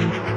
you.